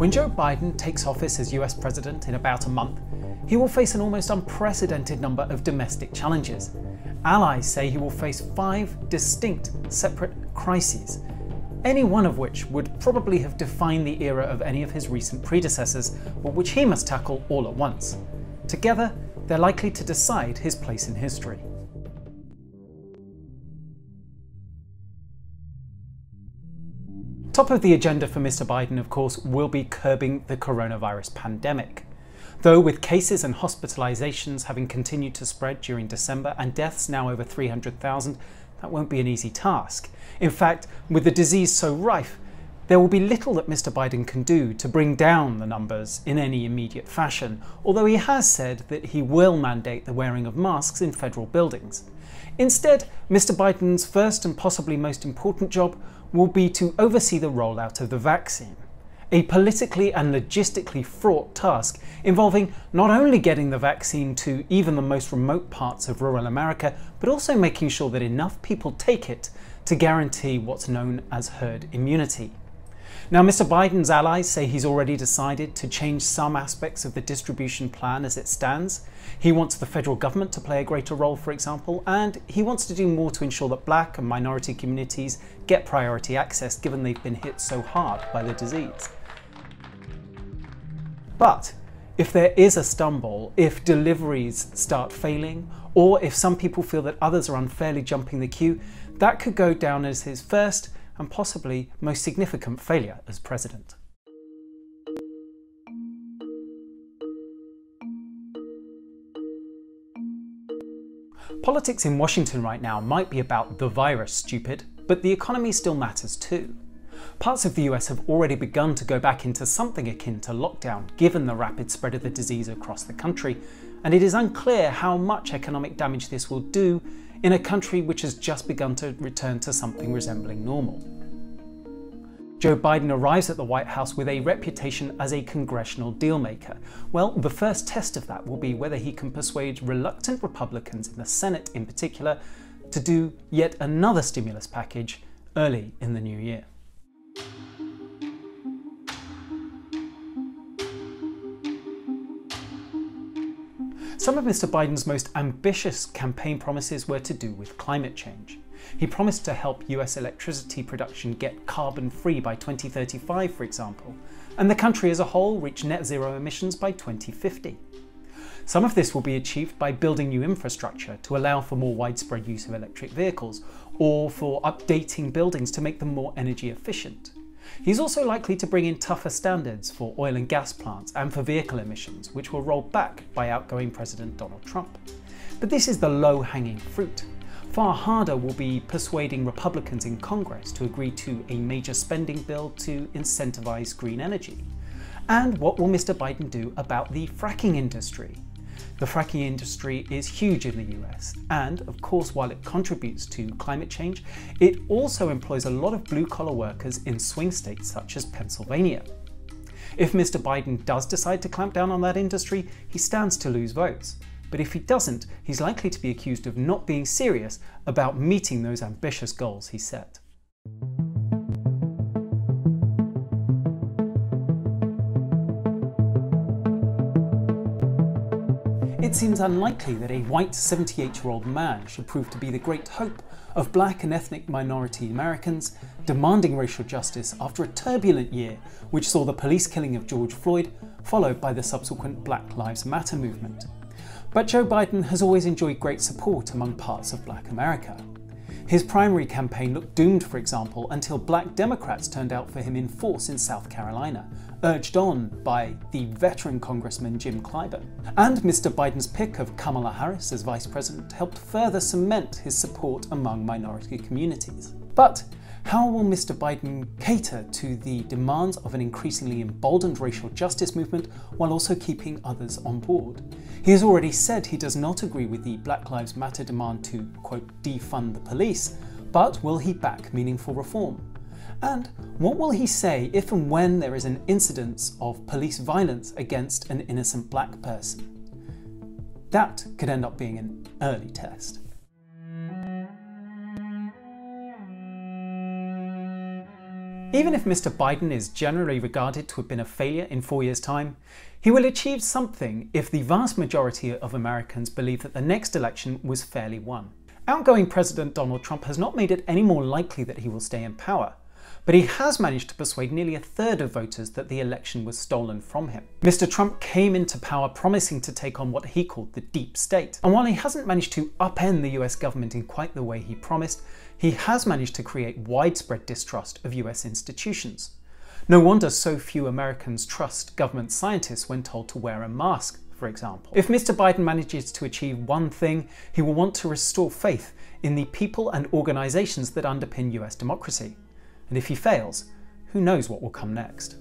When Joe Biden takes office as US president in about a month, he will face an almost unprecedented number of domestic challenges. Allies say he will face five distinct, separate crises, any one of which would probably have defined the era of any of his recent predecessors, but which he must tackle all at once. Together, they're likely to decide his place in history. Top of the agenda for Mr. Biden, of course, will be curbing the coronavirus pandemic. Though with cases and hospitalizations having continued to spread during December and deaths now over 300,000, that won't be an easy task. In fact, with the disease so rife, there will be little that Mr. Biden can do to bring down the numbers in any immediate fashion, although he has said that he will mandate the wearing of masks in federal buildings. Instead, Mr. Biden's first and possibly most important job will be to oversee the rollout of the vaccine. A politically and logistically fraught task involving not only getting the vaccine to even the most remote parts of rural America, but also making sure that enough people take it to guarantee what's known as herd immunity. Now, Mr. Biden's allies say he's already decided to change some aspects of the distribution plan as it stands. He wants the federal government to play a greater role, for example, and he wants to do more to ensure that black and minority communities get priority access given they've been hit so hard by the disease. But if there is a stumble, if deliveries start failing, or if some people feel that others are unfairly jumping the queue, that could go down as his first and possibly most significant failure as president. Politics in Washington right now might be about the virus, stupid, but the economy still matters too. Parts of the US have already begun to go back into something akin to lockdown given the rapid spread of the disease across the country, and it is unclear how much economic damage this will do in a country which has just begun to return to something resembling normal. Joe Biden arrives at the White House with a reputation as a congressional dealmaker. Well, the first test of that will be whether he can persuade reluctant Republicans in the Senate in particular to do yet another stimulus package early in the new year. Some of Mr. Biden's most ambitious campaign promises were to do with climate change. He promised to help US electricity production get carbon free by 2035, for example, and the country as a whole reach net zero emissions by 2050. Some of this will be achieved by building new infrastructure to allow for more widespread use of electric vehicles, or for updating buildings to make them more energy efficient. He's also likely to bring in tougher standards for oil and gas plants and for vehicle emissions, which were rolled back by outgoing President Donald Trump. But this is the low hanging fruit. Far harder will be persuading Republicans in Congress to agree to a major spending bill to incentivize green energy. And what will Mr. Biden do about the fracking industry? The fracking industry is huge in the US, and of course, while it contributes to climate change, it also employs a lot of blue collar workers in swing states such as Pennsylvania. If Mr. Biden does decide to clamp down on that industry, he stands to lose votes. But if he doesn't, he's likely to be accused of not being serious about meeting those ambitious goals he set. It seems unlikely that a white 78 year old man should prove to be the great hope of black and ethnic minority Americans demanding racial justice after a turbulent year which saw the police killing of George Floyd, followed by the subsequent Black Lives Matter movement. But Joe Biden has always enjoyed great support among parts of black America. His primary campaign looked doomed, for example, until black Democrats turned out for him in force in South Carolina, urged on by the veteran Congressman Jim Clyburn. And Mr. Biden's pick of Kamala Harris as vice president helped further cement his support among minority communities. But how will Mr. Biden cater to the demands of an increasingly emboldened racial justice movement while also keeping others on board? He has already said he does not agree with the Black Lives Matter demand to, quote, defund the police, but will he back meaningful reform? And what will he say if and when there is an incidence of police violence against an innocent black person? That could end up being an early test. Even if Mr. Biden is generally regarded to have been a failure in four years' time, he will achieve something if the vast majority of Americans believe that the next election was fairly won. Outgoing President Donald Trump has not made it any more likely that he will stay in power, but he has managed to persuade nearly a third of voters that the election was stolen from him. Mr. Trump came into power promising to take on what he called the deep state, and while he hasn't managed to upend the US government in quite the way he promised, he has managed to create widespread distrust of US institutions. No wonder so few Americans trust government scientists when told to wear a mask for example. If Mr. Biden manages to achieve one thing, he will want to restore faith in the people and organisations that underpin US democracy. And if he fails, who knows what will come next.